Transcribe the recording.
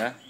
Yeah.